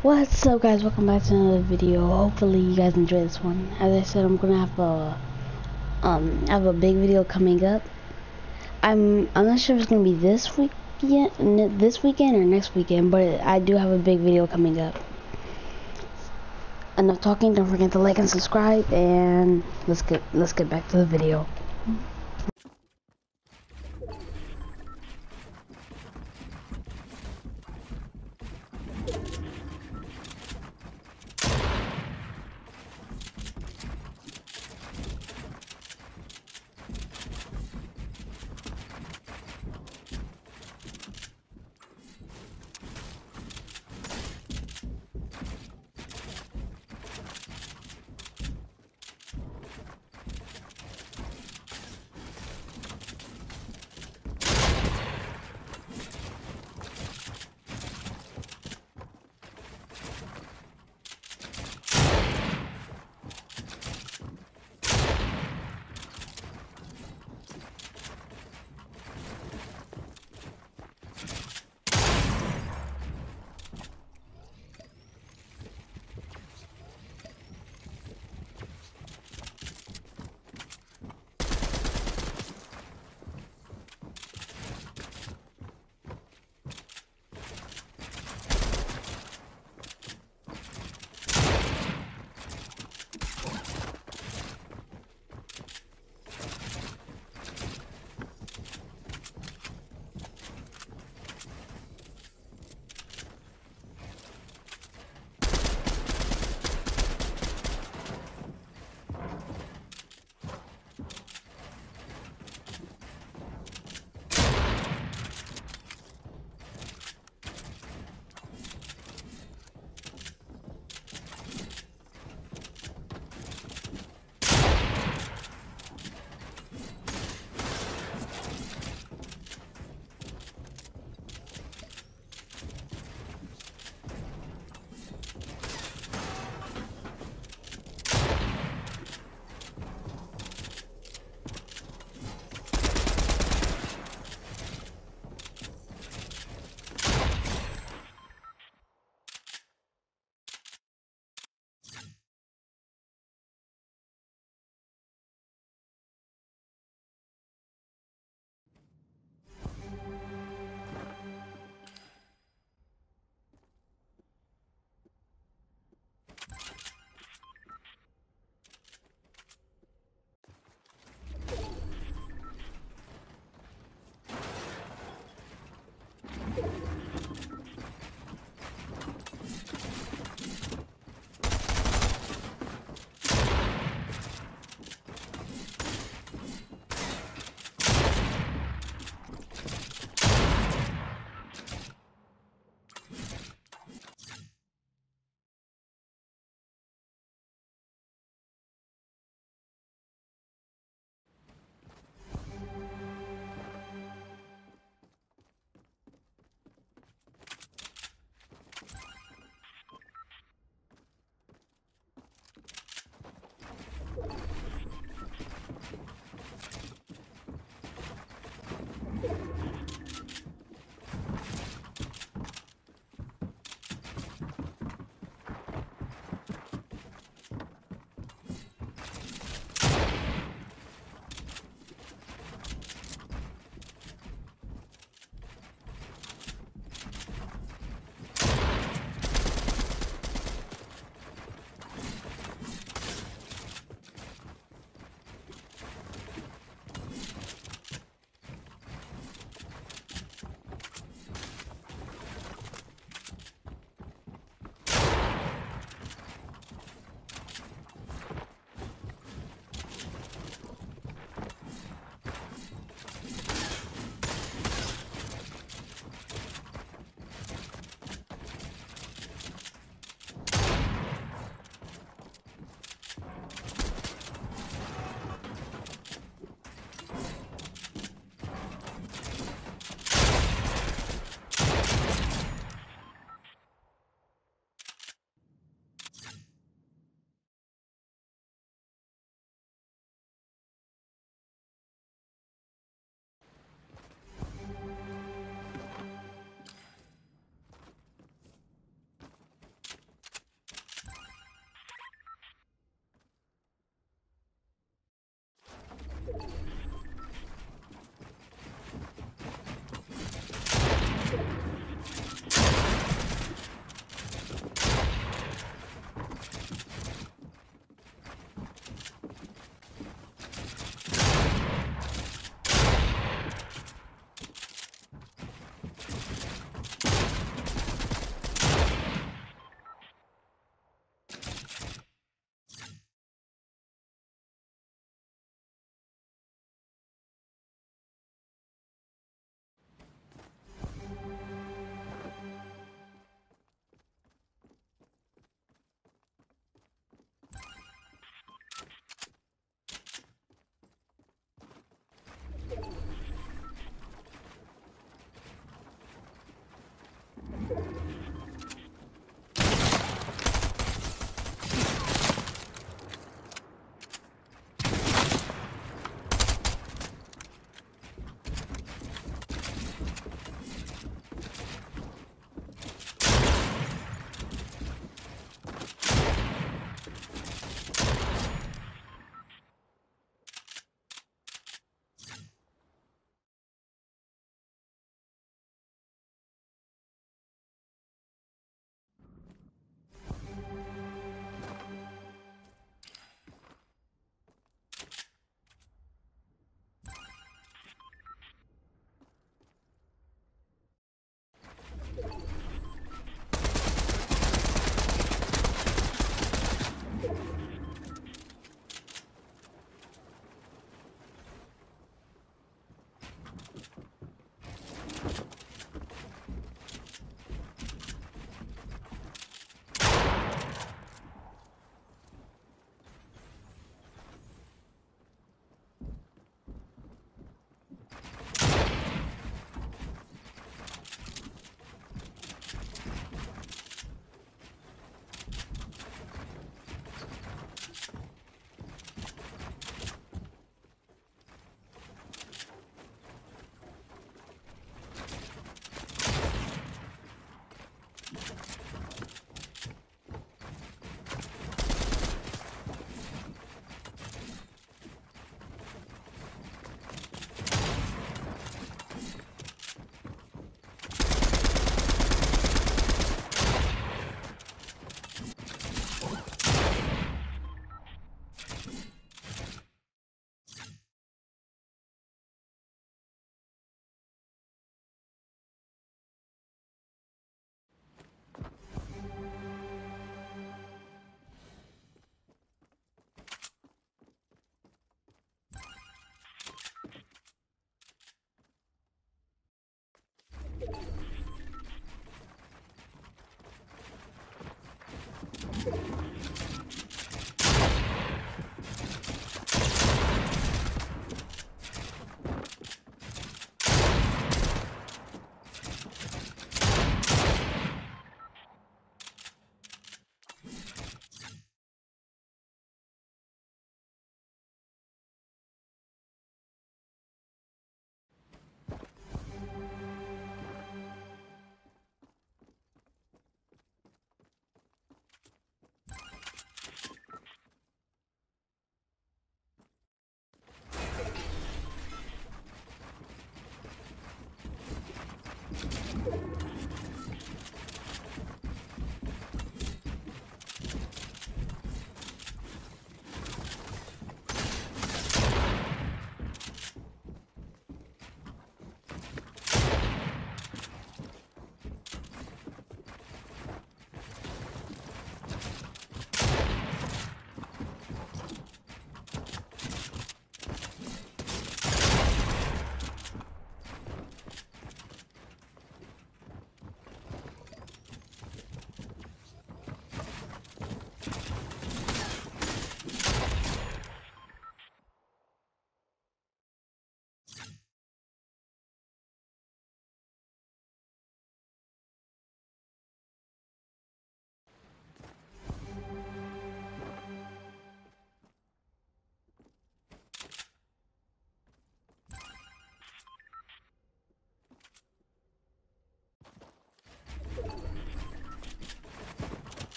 What's up guys, welcome back to another video. Hopefully you guys enjoy this one. As I said, I'm gonna have a um have a big video coming up. I'm I'm not sure if it's gonna be this week yet, this weekend or next weekend, but I do have a big video coming up. Enough talking, don't forget to like and subscribe and let's get let's get back to the video.